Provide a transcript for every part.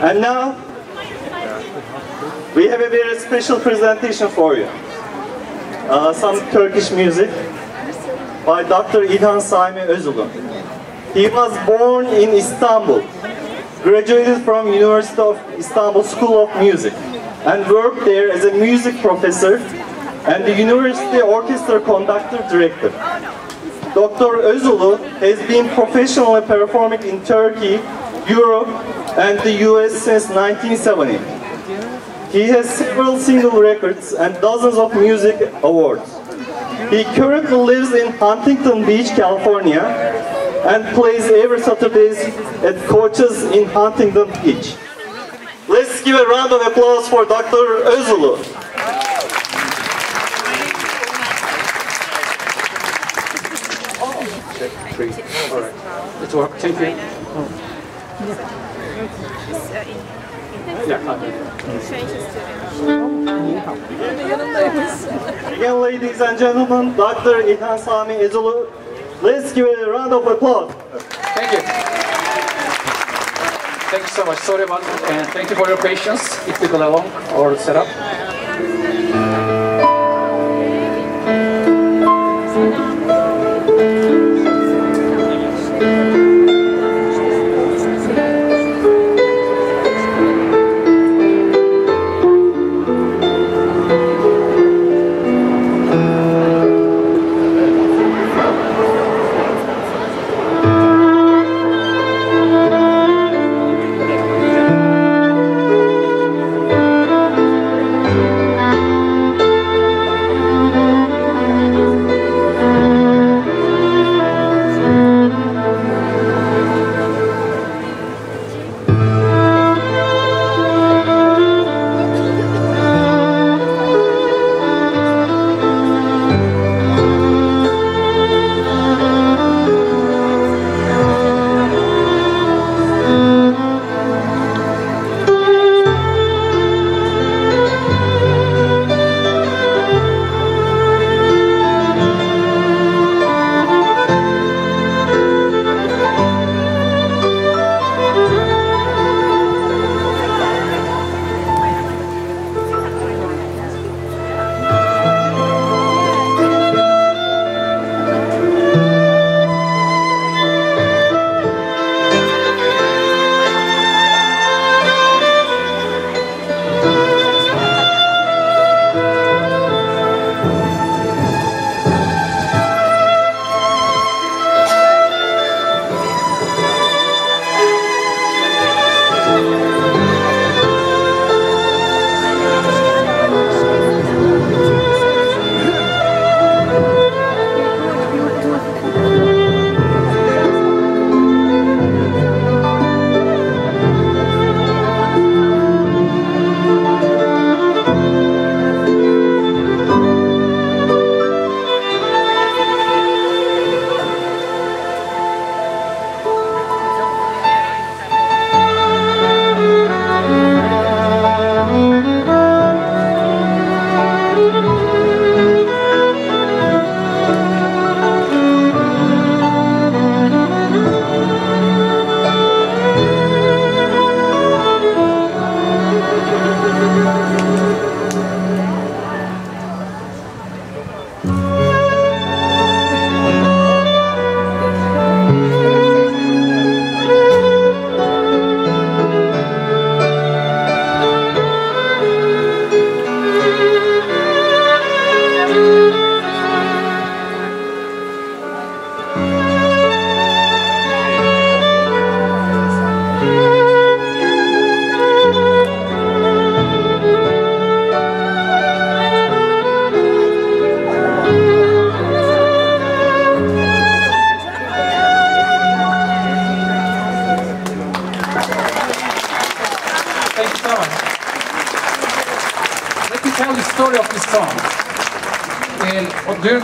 And now, we have a very special presentation for you. Uh, some Turkish music by Dr. İlhan Sami Özulu. He was born in Istanbul, graduated from University of Istanbul School of Music, and worked there as a music professor and the university orchestra conductor director. Dr. Özulu has been professionally performing in Turkey, Europe, and the US since 1970. He has several single records and dozens of music awards. He currently lives in Huntington Beach, California, and plays every Saturdays at Coaches in Huntington Beach. Let's give a round of applause for Dr. Özulu. Check, three. All right. It's work. Thank you. Again, ladies and gentlemen, Dr. İlhan Sami Özulu. Let's give a round of applause. Thank you. Thank you so much. Sorry about. And thank you for your patience. It took a long or set up.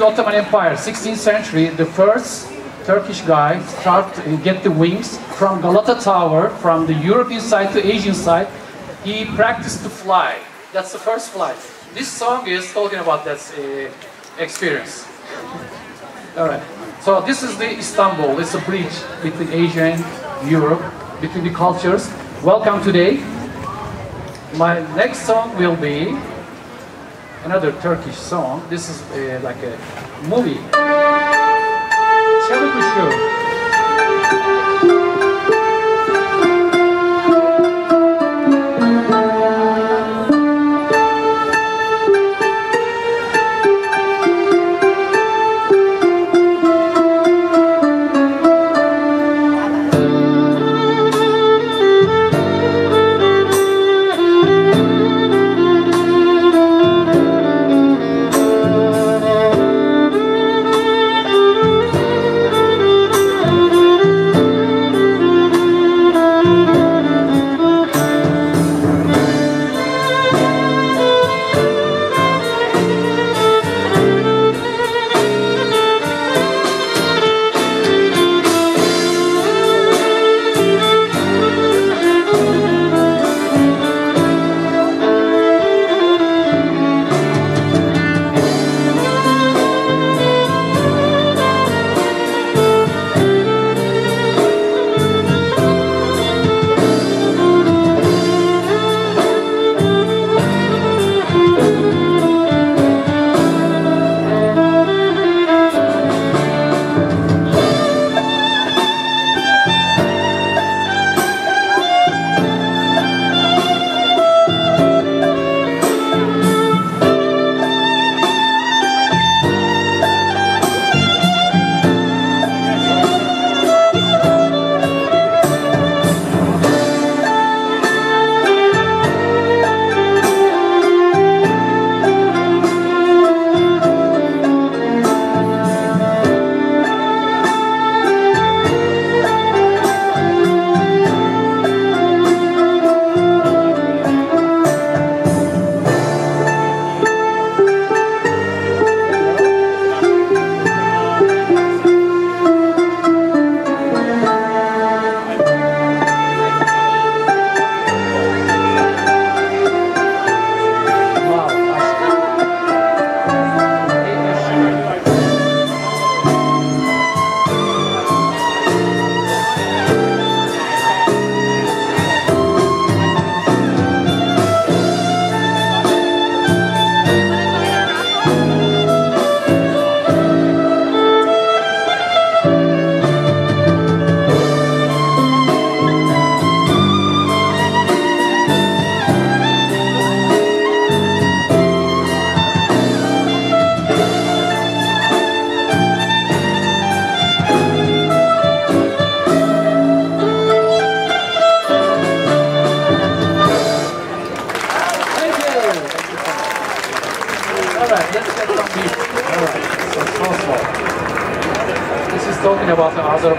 Ottoman Empire, 16th century, the first Turkish guy start to get the wings from Galata Tower, from the European side to Asian side. He practiced to fly. That's the first flight. This song is talking about that uh, experience. All right. So this is the Istanbul. It's a bridge between Asia and Europe, between the cultures. Welcome today. My next song will be another Turkish song. This is uh, like a movie.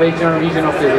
Azerbaijan region of the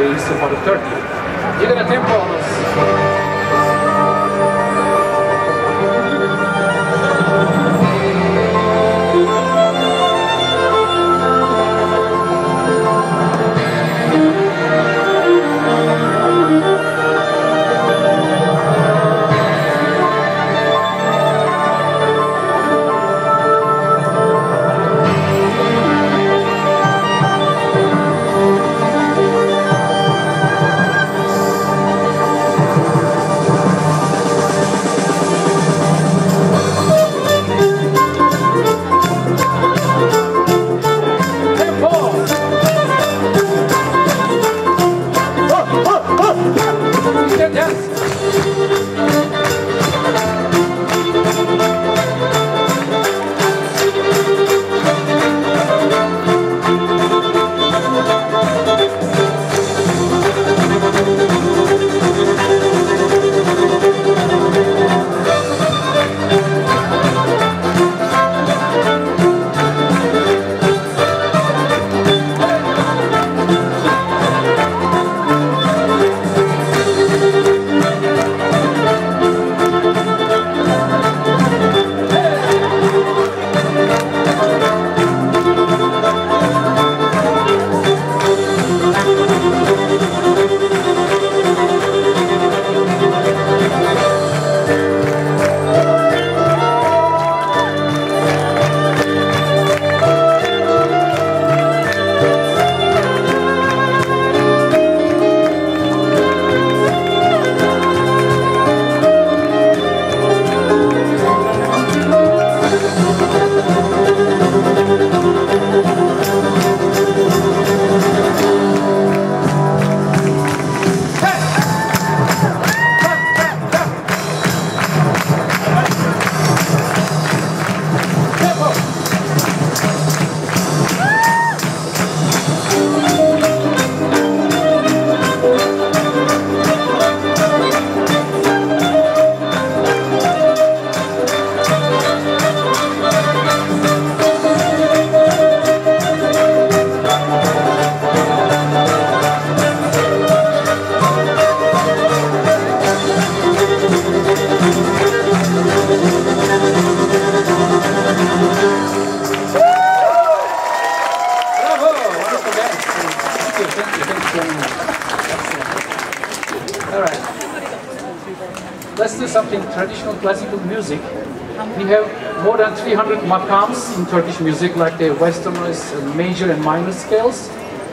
makams in Turkish music, like the westerners, uh, major and minor scales.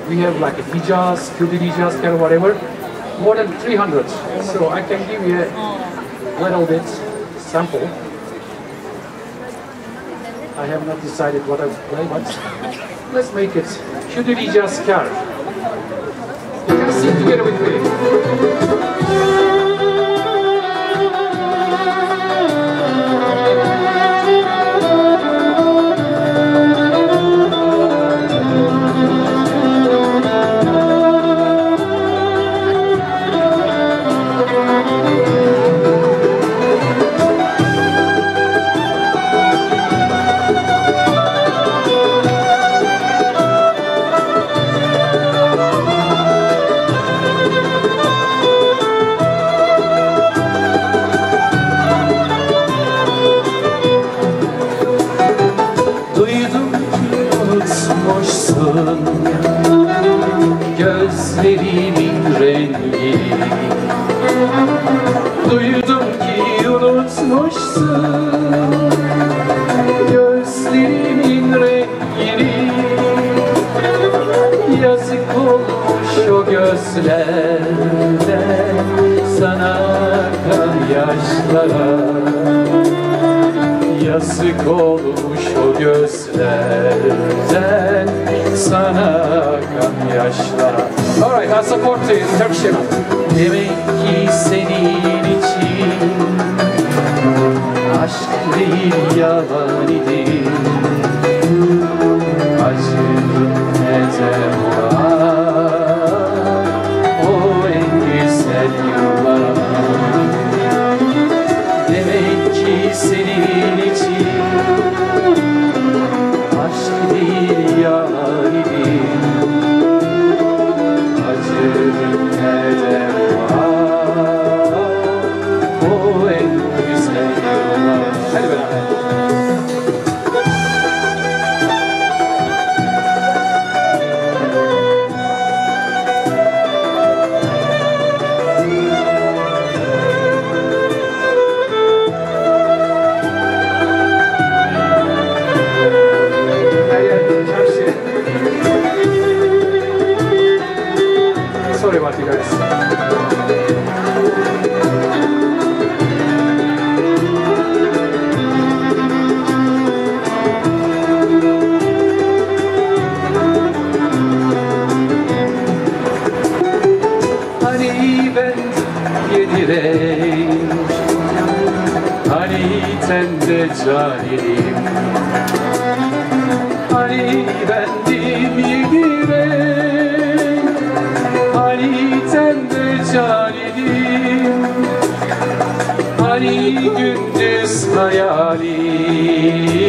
We have like a Hijaz, Kürdi Hijaz, or whatever. More than 300. So I can give you a little bit sample. I have not decided what I will play, but let's make it Kürdi Hijaz Kar. You can sing together with me. gözlerde sana kan yaşlara Yazık olmuş o gözlerden sana kan yaşlara Alright, that's the forte, Turkish. Yemin. bildireyim Haliten de canedim Hani gündüz hayalim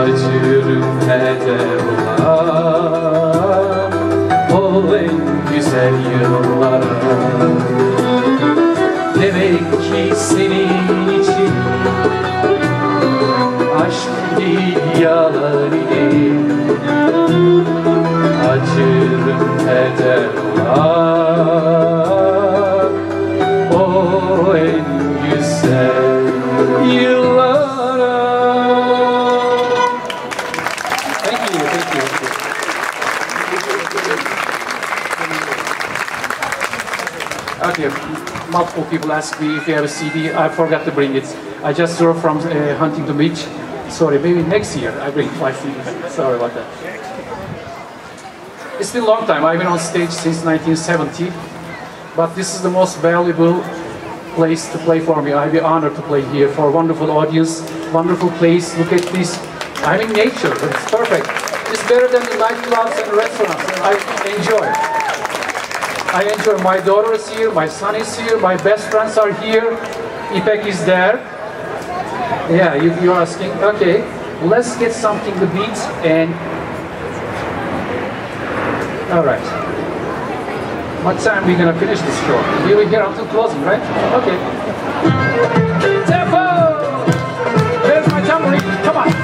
Acırım heder olan O en güzel yıllara Demek ki senin için Aşk değil yalan idi Acırım heder people ask me if you have a CD. I forgot to bring it. I just drove from uh, Huntington Beach. Sorry, maybe next year I bring my CDs. Sorry about that. It's been a long time. I've been on stage since 1970, but this is the most valuable place to play for me. I'd be honored to play here for a wonderful audience, wonderful place. Look at this. I'm in nature, it's perfect. It's better than the nightclubs and restaurants. I enjoy. I enjoy. My daughter is here, my son is here, my best friends are here. Ipek is there. Yeah, you, you're asking. Okay, let's get something to beat and. All right. What time we gonna finish this show? We were here until closing, right? Okay. Tempo! There's my tambourine. Come on.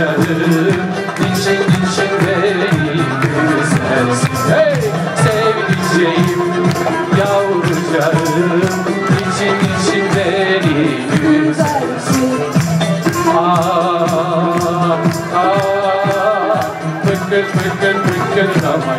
Yavrucağım Dinşin dinşin beni güzelsin Hey Sevdiceğim Yavrucağım beni güzelsin Ah, ah, fıkır fıkır fıkır ama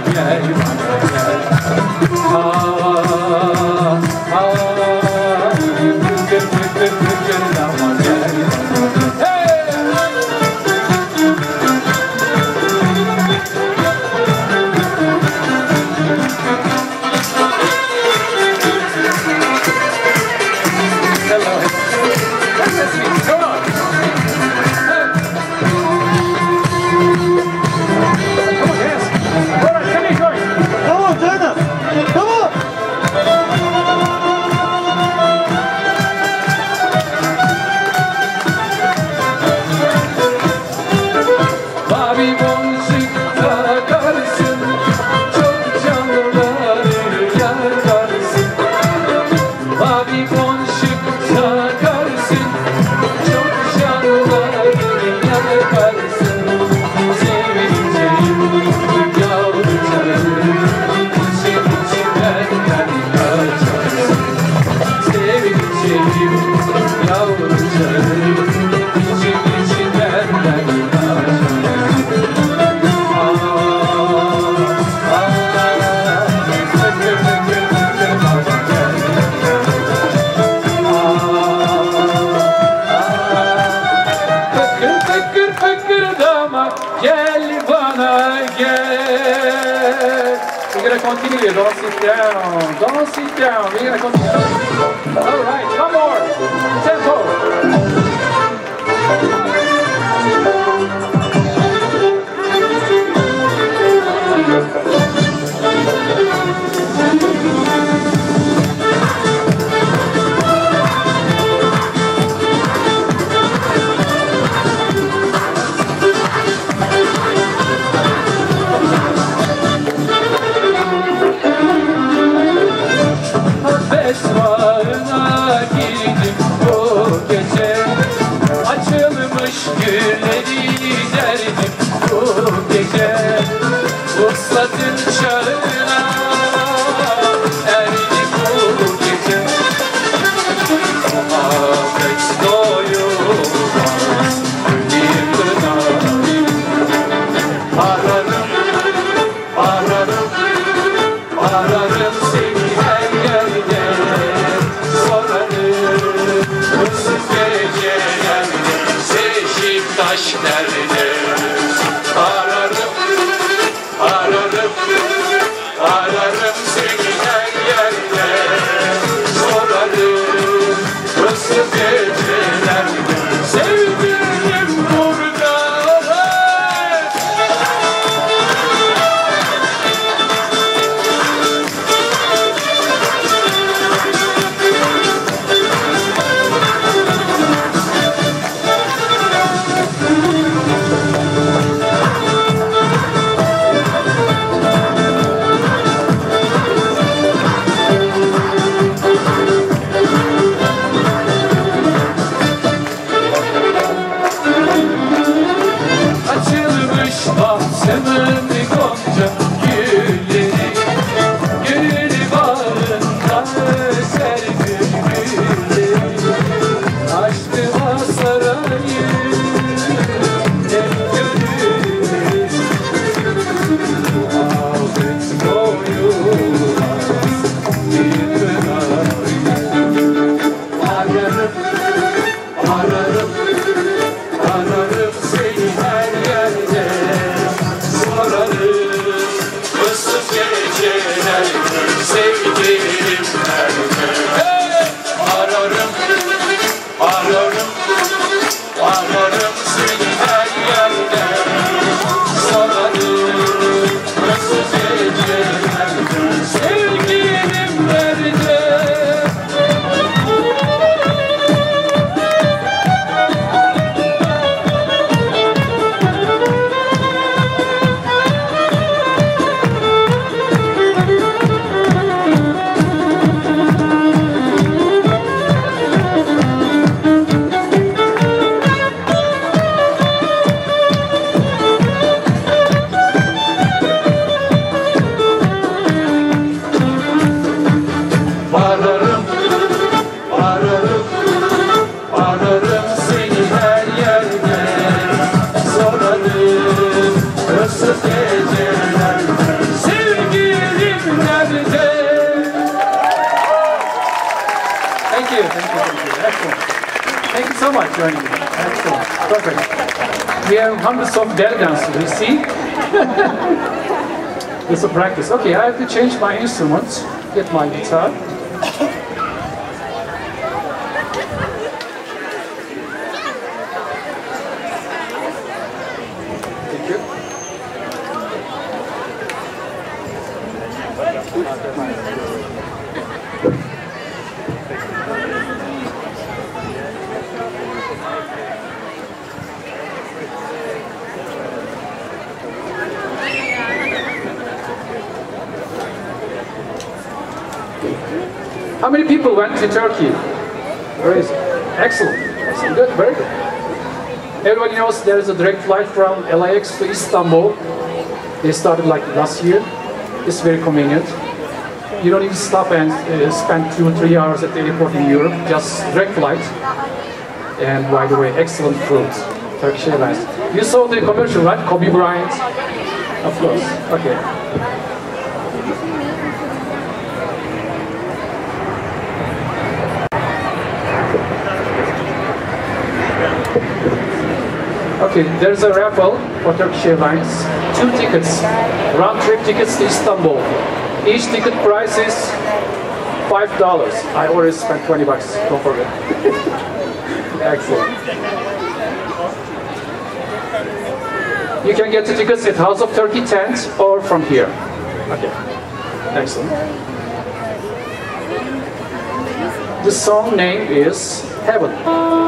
gonna continue. Don't sit down. Don't sit down. We're continue. All right, 감사합니다. Change my instruments, get my guitar. People went to Turkey? Very excellent. Excellent. Good. Very good. Everybody knows there is a direct flight from LAX to Istanbul. They started like last year. It's very convenient. You don't need to stop and uh, spend two or three hours at the airport in Europe. Just direct flight. And by the way, excellent food. Turkish Airlines. You saw the commercial, right? Kobe Bryant. Of course. Okay. Okay, there's a raffle for Turkish Airlines. Two tickets, round trip tickets to Istanbul. Each ticket price is five dollars. I already spent twenty bucks. Don't forget. Excellent. You can get the tickets at House of Turkey tent or from here. Okay. Excellent. The song name is Heaven.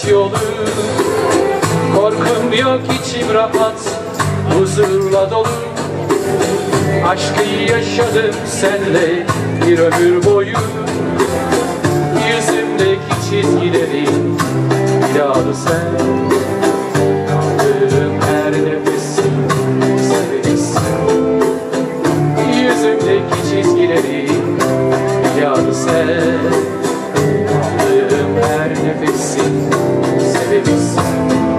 Hayat yolu. Korkum yok içim rahat huzurla dolu. Aşkı yaşadım senle bir ömür boyu. Yüzümdeki çizgileri bir aldı sen. Aldığım her nefesim seveni sen Yüzümdeki çizgileri bir aldı sen. Aldığım her nefesin estrelas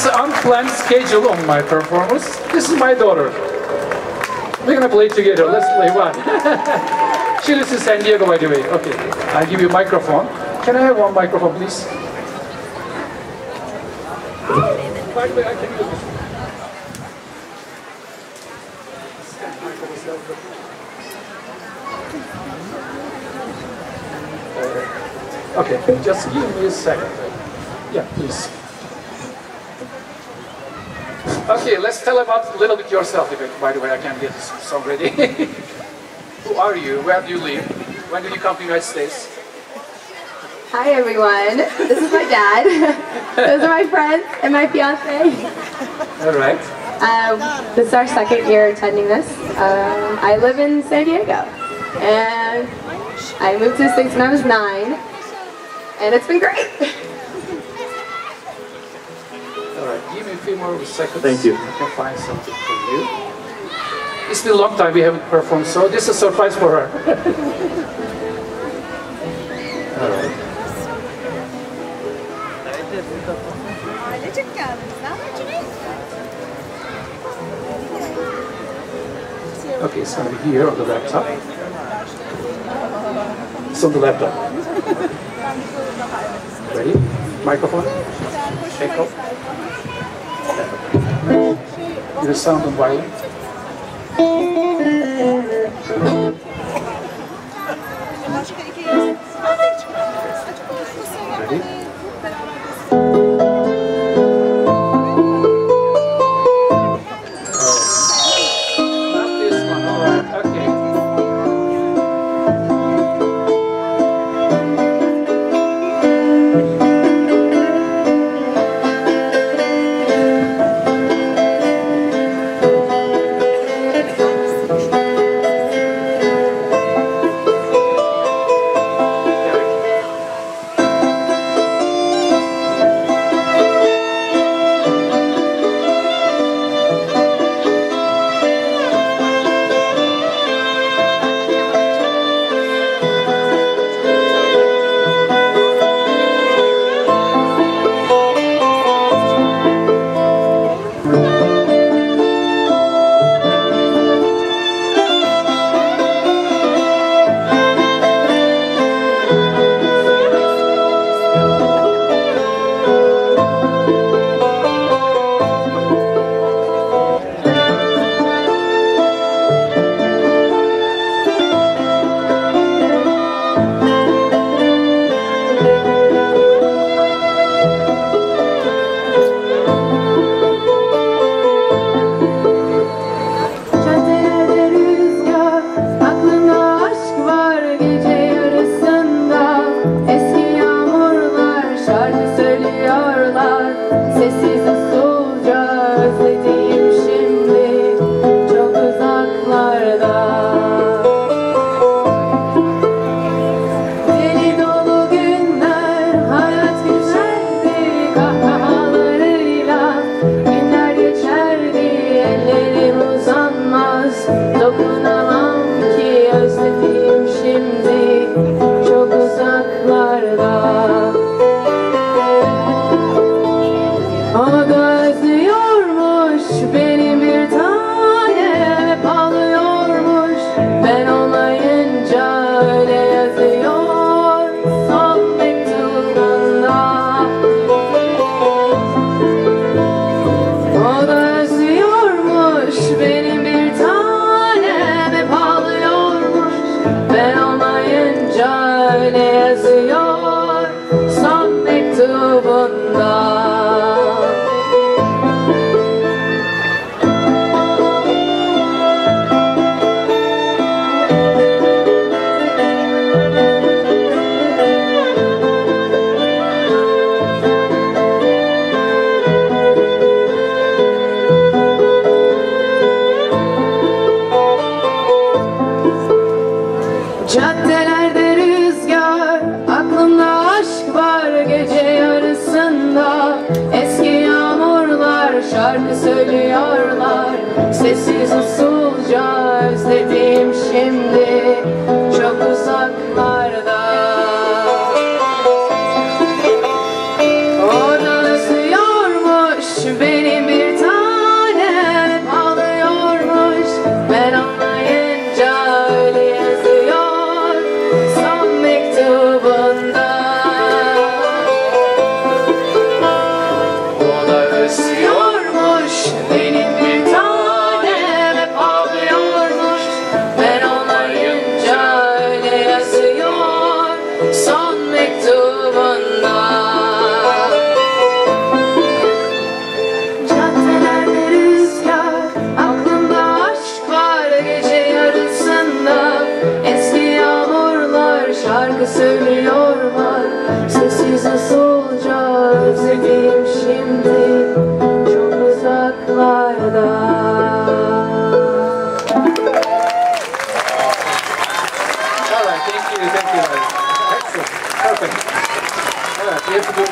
the unplanned schedule of my performance. This is my daughter. We're gonna play together. Let's play one. she lives in San Diego, by the way. Okay, I'll give you a microphone. Can I have one microphone, please? By the way, I can use this. Okay, just give me a second. Yeah, please. Okay, let's tell about a little bit yourself. If it, by the way, I can get this song ready. Who are you? Where do you live? When did you come to the United States? Hi everyone, this is my dad. Those are my friends and my fiance. All right. Um, this is our second year attending this. Um, I live in San Diego and I moved to the States when I was nine and it's been great. few more seconds. Thank you. I can find something for you. It's been a long time we haven't performed, so this is a surprise for her. All right. Ailecek geldiniz. Ne haber Okay, it's going to be here on the laptop. It's on the laptop. Ready? Microphone? Echo? The sound on violin?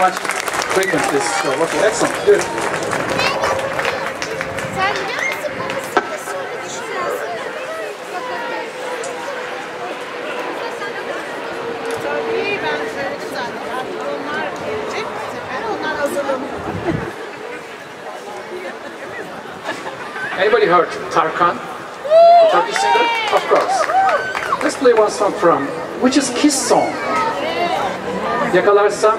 Much frequent this. Oh, okay, excellent. Good. Sen biliyor musun babasını sonra düşünüyorsun. Tabii ben söyledim zaten. Artık onlar gelecek bu sefer. Onlar hazırlanıyor. Anybody heard Tarkan? Turkish singer? Of course. Let's play one song from, which is Kiss song. Yakalarsam.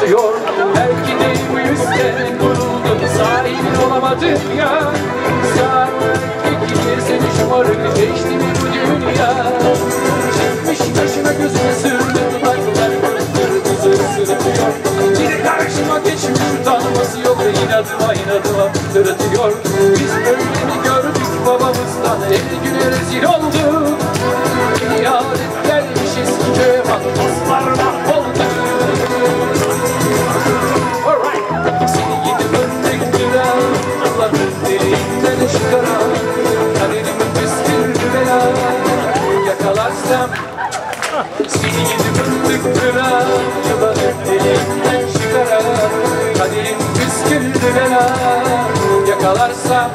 patlatıyor Belki de bu yüzden vuruldum sahip olamadım ya. Gibi seni şımarık geçti mi bu dünya? Çıkmış kaşına gözüne sürdü dudaklar gözleri tuzu ısırtıyor Biri karşıma geçmiş utanması yok. İnadıma inadıma sırıtıyor Yakalarsam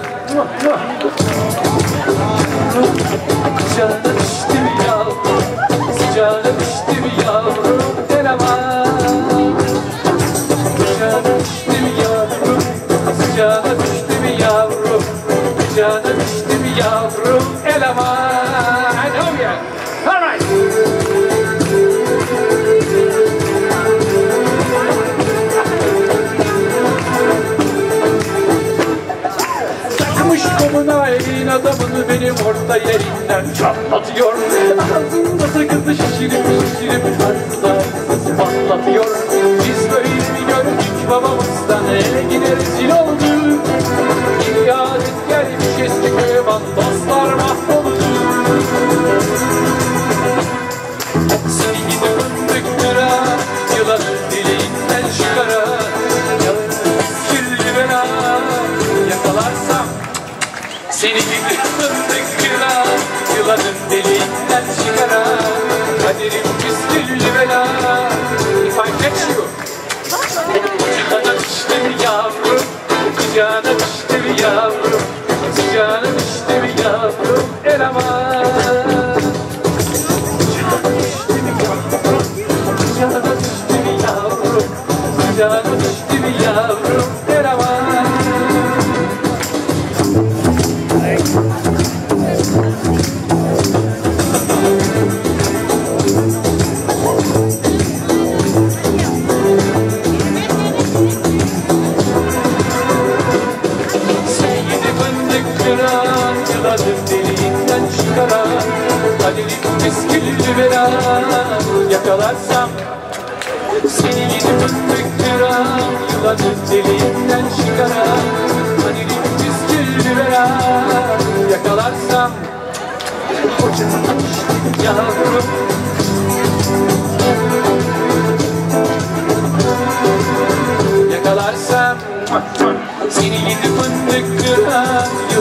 Aldı beni orta yerinden çatlatıyor. Ağzımda sakızı şişirip şişirip Tarzda patlatıyor. Biz böyle görmüştük babamızdan Ele gideriz. Yine oldu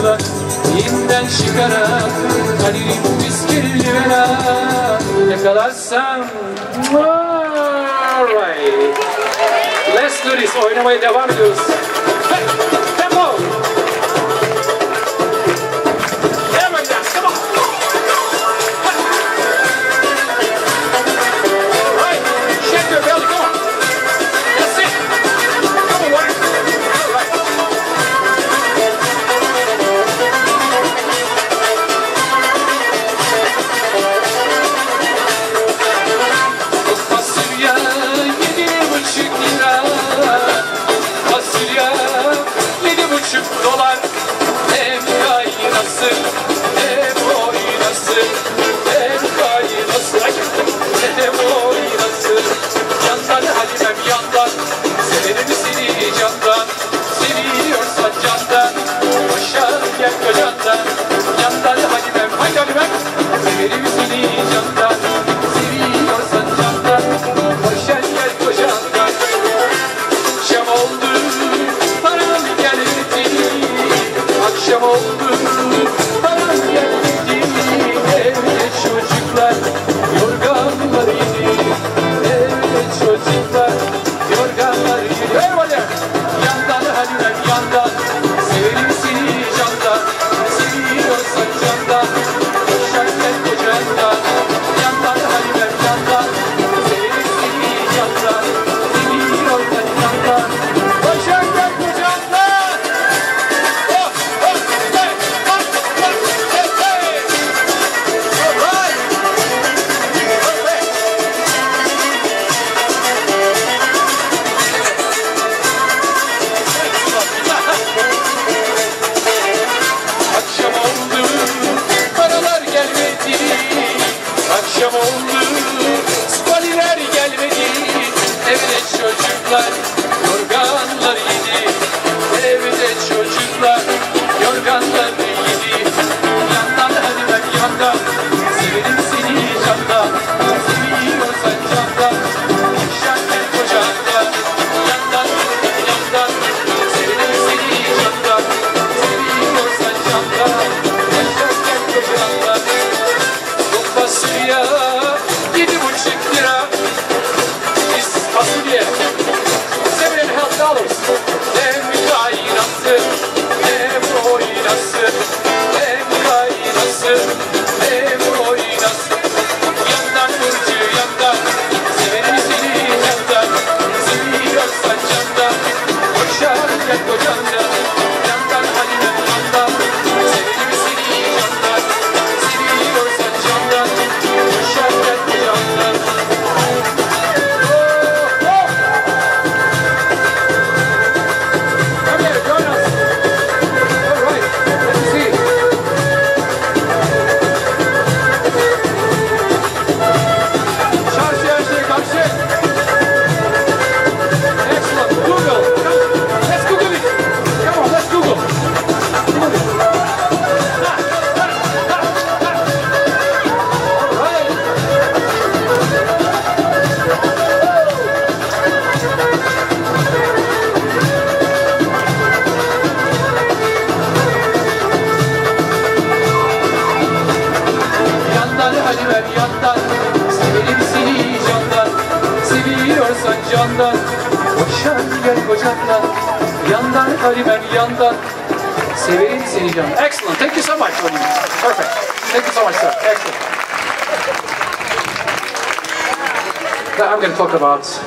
yılan Yeniden çıkaran Kaderim püsküllü bela Yakalarsam Alright Let's do this. Oynamaya devam ediyoruz. Hey,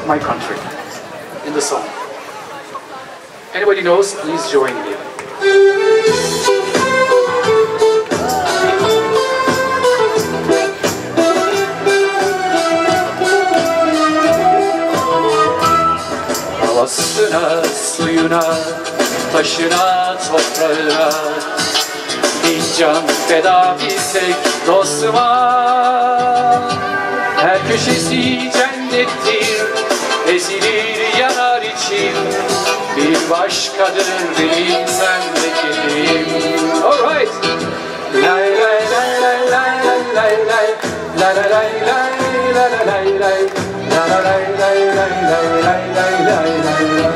my country in the song. Anybody knows, please join me. Havasına, taşına, Her köşesi Ezilir yanar için Bir başkadır benim memleketim Alright Lay lay lay lay lay lay lay La la lay lay la la lay lay La la lay lay lay lay lay lay lay lay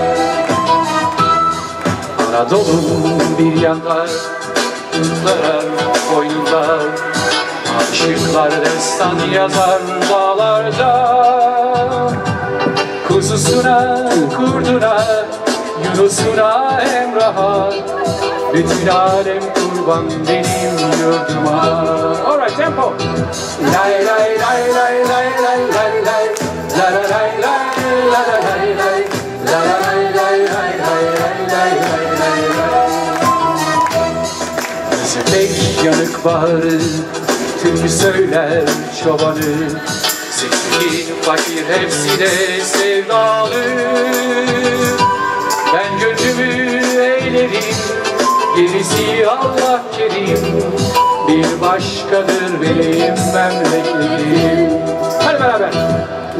Anadolu'nun bir yanda Kızlar koynunda Aşıklar destan yazar dağlarda Kuzusuna, kurduna, Yunus'una, Emrah'a Bütün alem kurban benim yurduma Alright, tempo! Lay lay lay lay lay lay lay lay La la lay lay la la lay lay La la lay lay lay lay lay lay lay lay yanık bağrı Türkü söyler çobanı Zengin, fakir hepsi de sevdalı Ben gönlümü eylerim Gerisi Allah kerim Bir başkadır benim memleketim Hadi beraber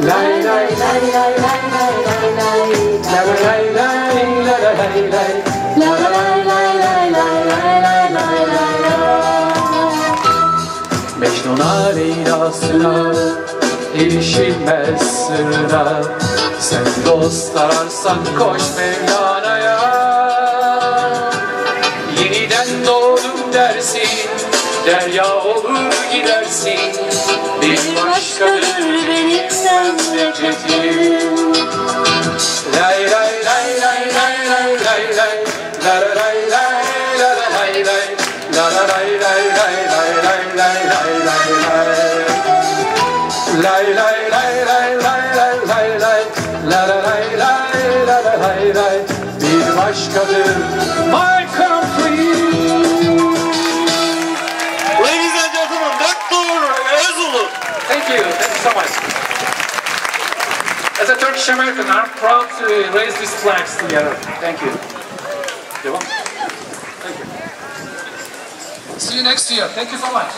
Lay lay lay lay lay lay lay lay La la lay lay la la lay lay La la lay lay lay lay lay lay lay lay Mecnun'a Leyla'sına erişilmez sırrına Sen dost ararsan koş Mevlana'ya. Yeniden doğdum dersin Derya olur gidersin. Bir başkadır benim memleketim Lay lay lay lay lay lay lay lay La la lay lay Lay lay lay lay lay lay lay lay La la lay lay la la lay lay Bir başkadır my country Ladies and gentlemen, Dr. Özulu. Thank you, thank you so much. As a Turkish American, I'm proud to raise these flags together. Thank you. Devam. Thank you. See you next year. Thank you so much.